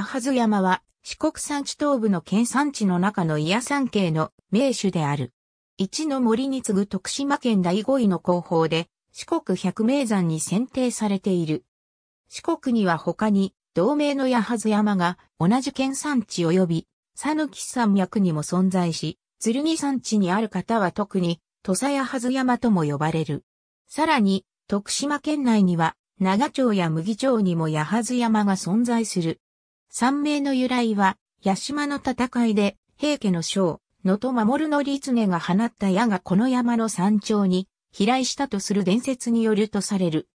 八津山は四国山地東部の県山地の中の伊谷山系の名手である。一の森に次ぐ徳島県第5位の広報で四国百名山に選定されている。四国には他に同名の八津山が同じ県山地及び佐抜山脈にも存在し、剣山地にある方は特に土佐八津山とも呼ばれる。さらに徳島県内には長町や麦町にも八津山が存在する。山名の由来は、八島の戦いで、平家の将、野戸守の律根が放った矢がこの山の山頂に飛来したとする伝説によるとされる。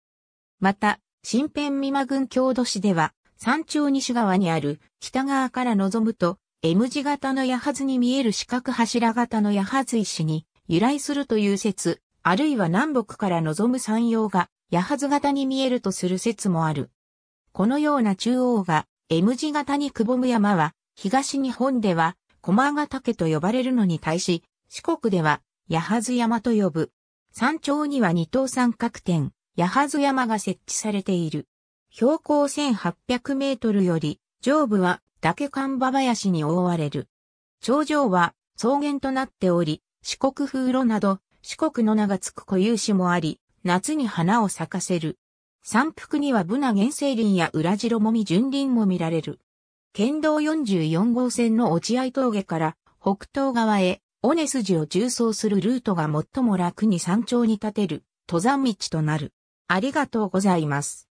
また、新編美馬郡郷土市では、山頂西側にある北側から望むと、M 字型の矢津に見える四角柱型の矢津石に由来するという説、あるいは南北から望む山陽が矢津型に見えるとする説もある。このような中央が M 字型にくぼむ山は、東日本では駒ヶ岳と呼ばれるのに対し、四国では八津山と呼ぶ。山頂には二等三角点、八津山が設置されている。標高1800メートルより、上部は岳寒場林に覆われる。頂上は草原となっており、四国風呂など四国の名がつく固有種もあり、夏に花を咲かせる。山腹にはブナ原生林や裏白もみ純林も見られる。県道44号線の落合峠から北東側へ尾根筋を縦走するルートが最も楽に山頂に立てる登山道となる。ありがとうございます。